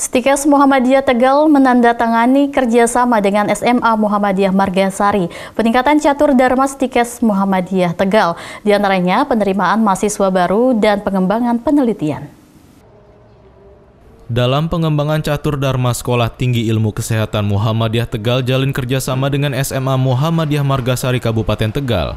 Stikes Muhammadiyah Tegal menandatangani kerjasama dengan SMA Muhammadiyah Margasari. Peningkatan catur Dharma Stikes Muhammadiyah Tegal, di antaranya penerimaan mahasiswa baru dan pengembangan penelitian. Dalam pengembangan catur Dharma Sekolah Tinggi Ilmu Kesehatan Muhammadiyah Tegal jalin kerjasama dengan SMA Muhammadiyah Margasari Kabupaten Tegal.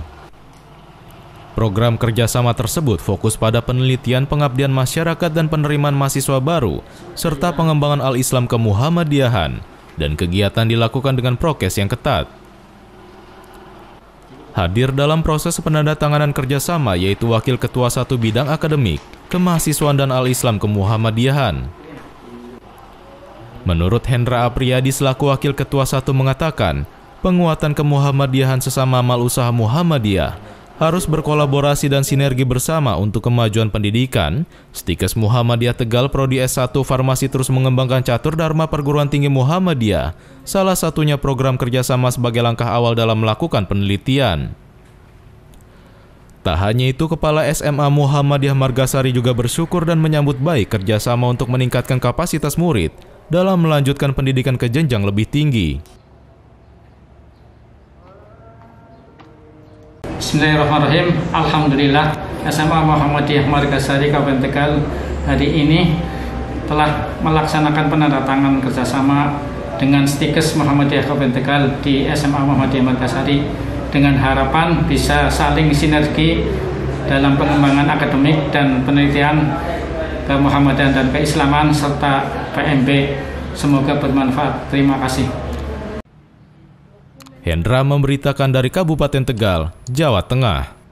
Program kerjasama tersebut fokus pada penelitian pengabdian masyarakat dan penerimaan mahasiswa baru, serta pengembangan al-Islam ke Muhammadiyahan, dan kegiatan dilakukan dengan prokes yang ketat. Hadir dalam proses penandatanganan kerjasama yaitu Wakil Ketua Satu Bidang Akademik, Kemahasiswaan dan Al-Islam ke Muhammadiyahan. Menurut Hendra Apriyadi selaku Wakil Ketua Satu mengatakan, penguatan kemuhammadiyahan sesama amal usaha Muhammadiyah harus berkolaborasi dan sinergi bersama untuk kemajuan pendidikan, Stikes Muhammadiyah Tegal Prodi S1 Farmasi terus mengembangkan catur Dharma Perguruan Tinggi Muhammadiyah, salah satunya program kerjasama sebagai langkah awal dalam melakukan penelitian. Tak hanya itu, Kepala SMA Muhammadiyah Margasari juga bersyukur dan menyambut baik kerjasama untuk meningkatkan kapasitas murid dalam melanjutkan pendidikan ke jenjang lebih tinggi. Bismillahirrahmanirrahim. Alhamdulillah SMA Muhammadiyah Margasari Kabupaten Tegal hari ini telah melaksanakan penandatangan kerjasama dengan Stikes Muhammadiyah Kabupaten Tegal di SMA Muhammadiyah Margasari dengan harapan bisa saling sinergi dalam pengembangan akademik dan penelitian ke Muhammadiyah dan keislaman serta PMB. Semoga bermanfaat. Terima kasih. Hendra memberitakan dari Kabupaten Tegal, Jawa Tengah.